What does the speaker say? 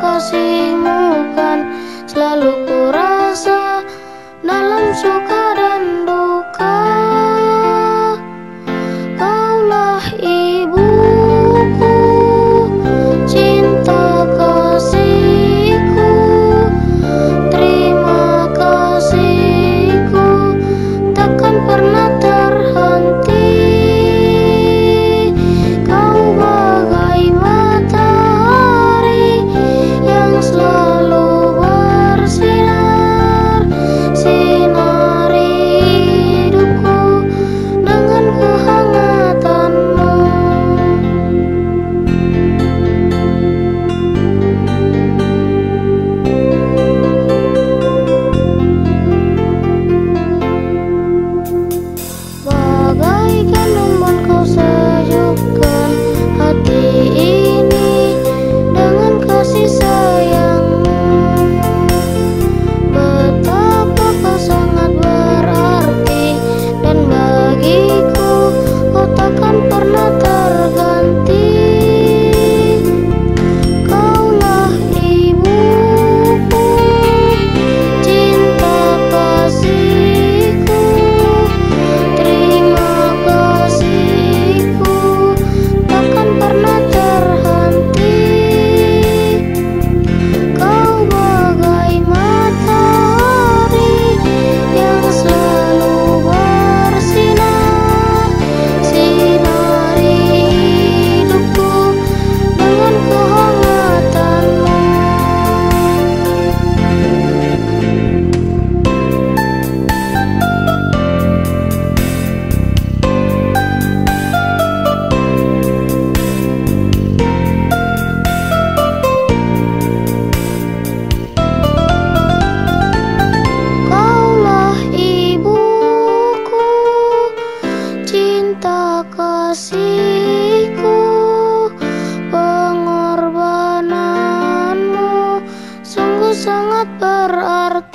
cause sangat berarti.